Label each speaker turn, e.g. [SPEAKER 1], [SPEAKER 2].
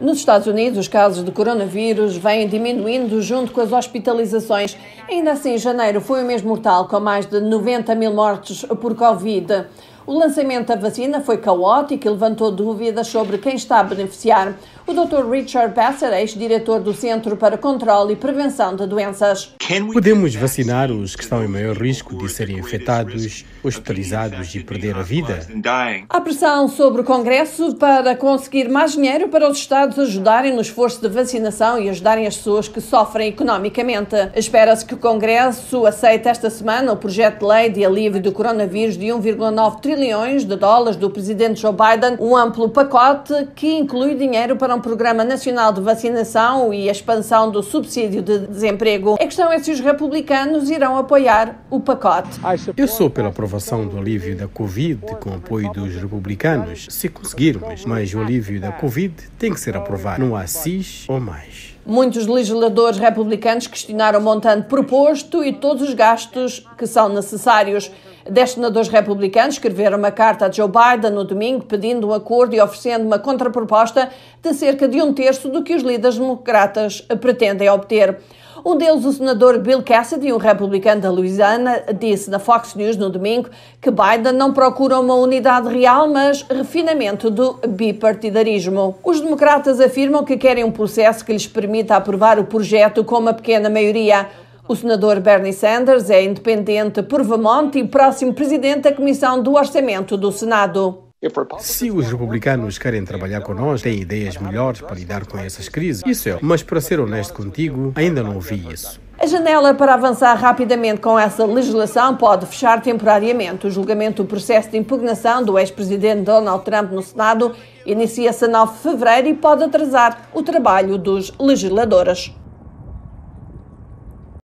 [SPEAKER 1] Nos Estados Unidos, os casos de coronavírus vêm diminuindo junto com as hospitalizações. Ainda assim, janeiro foi o mês mortal, com mais de 90 mil mortes por Covid. O lançamento da vacina foi caótico e levantou dúvidas sobre quem está a beneficiar. O Dr. Richard Besser, ex-diretor do Centro para Controle e Prevenção de Doenças.
[SPEAKER 2] Podemos vacinar os que estão em maior risco de serem afetados, hospitalizados e perder a vida?
[SPEAKER 1] Há pressão sobre o Congresso para conseguir mais dinheiro para os Estados ajudarem no esforço de vacinação e ajudarem as pessoas que sofrem economicamente. Espera-se que o Congresso aceite esta semana o projeto de lei de alívio do coronavírus de 1,9 trilhões de dólares do presidente Joe Biden, um amplo pacote que inclui dinheiro para um Programa Nacional de Vacinação e a expansão do subsídio de desemprego. A questão é se os republicanos irão apoiar o pacote.
[SPEAKER 2] Eu sou pela aprovação do alívio da Covid com o apoio dos republicanos, se conseguirmos, mas o alívio da Covid tem que ser aprovado. Não há cis ou mais.
[SPEAKER 1] Muitos legisladores republicanos questionaram o montante proposto e todos os gastos que são necessários. Dez senadores republicanos escreveram uma carta a Joe Biden no domingo pedindo um acordo e oferecendo uma contraproposta de cerca de um terço do que os líderes democratas pretendem obter. Um deles, o senador Bill Cassidy, um republicano da Louisiana, disse na Fox News no domingo que Biden não procura uma unidade real, mas refinamento do bipartidarismo. Os democratas afirmam que querem um processo que lhes permita aprovar o projeto com uma pequena maioria. O senador Bernie Sanders é independente por Vermont e próximo presidente da Comissão do Orçamento do Senado.
[SPEAKER 2] Se os republicanos querem trabalhar connosco, têm ideias melhores para lidar com essas crises, isso é. Mas para ser honesto contigo, ainda não vi isso.
[SPEAKER 1] A janela para avançar rapidamente com essa legislação pode fechar temporariamente. O julgamento do processo de impugnação do ex-presidente Donald Trump no Senado inicia-se a 9 de fevereiro e pode atrasar o trabalho dos legisladores.